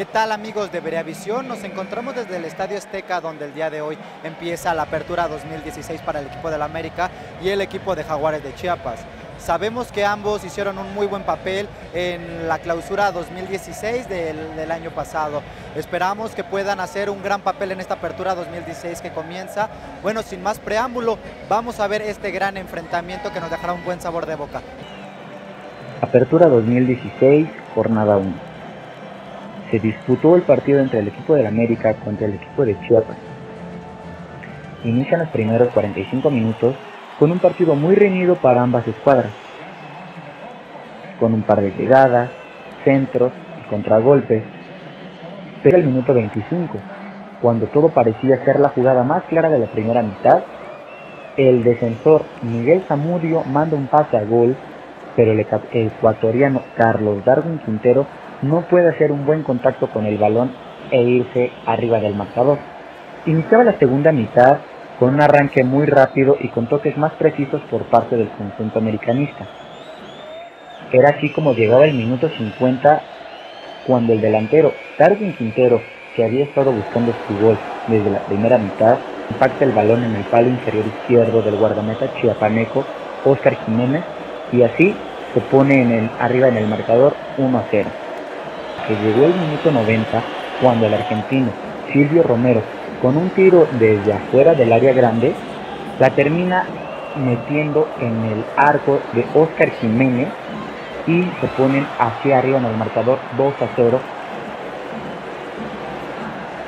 ¿Qué tal amigos de Veriavisión? Nos encontramos desde el Estadio Azteca donde el día de hoy empieza la apertura 2016 para el equipo del América y el equipo de Jaguares de Chiapas. Sabemos que ambos hicieron un muy buen papel en la clausura 2016 del, del, año pasado. Esperamos que puedan hacer un gran papel en esta apertura 2016 que comienza. Bueno, sin más preámbulo, vamos a ver este gran enfrentamiento que nos dejará un buen sabor de boca. Apertura 2016, jornada 1 se disputó el partido entre el equipo del América contra el equipo de Chiapas. Inician los primeros 45 minutos con un partido muy reñido para ambas escuadras, con un par de llegadas, centros y contragolpes. Pero el minuto 25, cuando todo parecía ser la jugada más clara de la primera mitad, el defensor Miguel Zamudio manda un pase a gol, pero el ecuatoriano Carlos Darwin Quintero no puede hacer un buen contacto con el balón e irse arriba del marcador. Iniciaba la segunda mitad con un arranque muy rápido y con toques más precisos por parte del conjunto americanista. Era así como llegaba el minuto 50 cuando el delantero Darwin Quintero, que había estado buscando su gol desde la primera mitad, impacta el balón en el palo inferior izquierdo del guardameta chiapaneco Oscar Jiménez y así se pone en el, arriba en el marcador 1 a 0 llegó el minuto 90 cuando el argentino Silvio Romero, con un tiro desde afuera del área grande, la termina metiendo en el arco de Oscar Jiménez y se ponen hacia arriba en el marcador 2 a 0